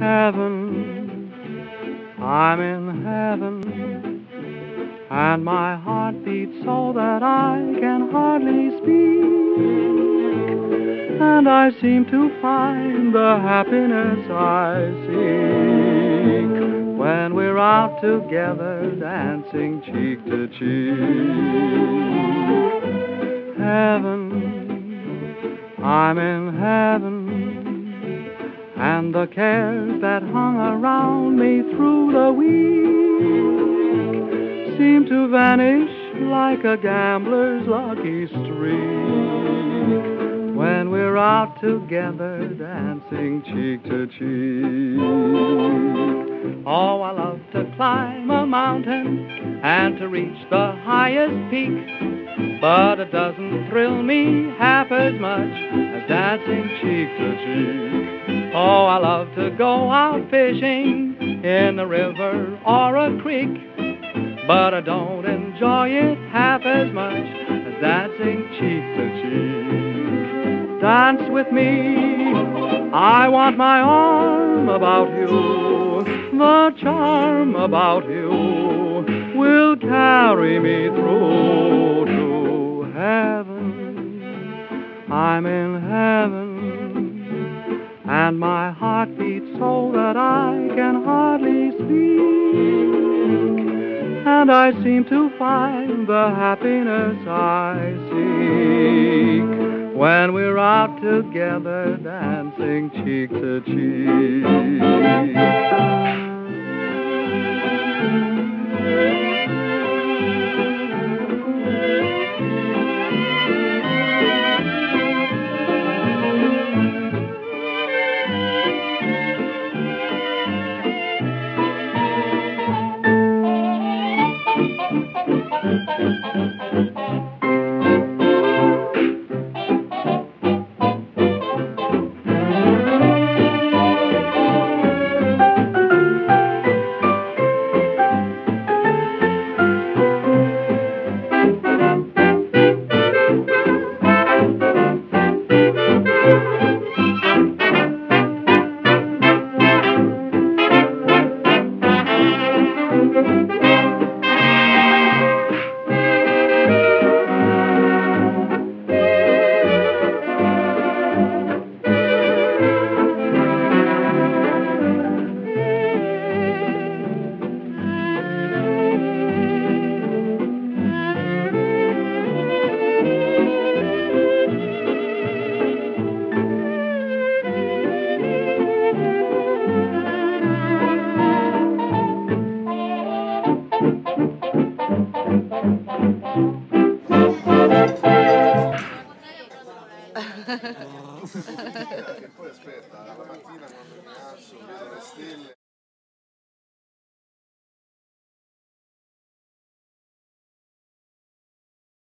Heaven, I'm in heaven, and my heart beats so that I can hardly speak. And I seem to find the happiness I seek when we're out together dancing cheek to cheek. Heaven, I'm in heaven and the cares that hung around me through the week seem to vanish like a gambler's lucky streak when we're out together dancing cheek to cheek. Oh, I love to climb mountain and to reach the highest peak, but it doesn't thrill me half as much as dancing cheek to cheek. Oh, I love to go out fishing in a river or a creek, but I don't enjoy it half as much as dancing cheek to cheek. Dance with me, I want my arm about you, the charm about you will carry me through to heaven. I'm in heaven and my heart beats so that I can hardly speak. And I seem to find the happiness I seek when we're out together dancing cheek to cheek. che poi aspetta, la mattina quando mi alzo vedo le stelle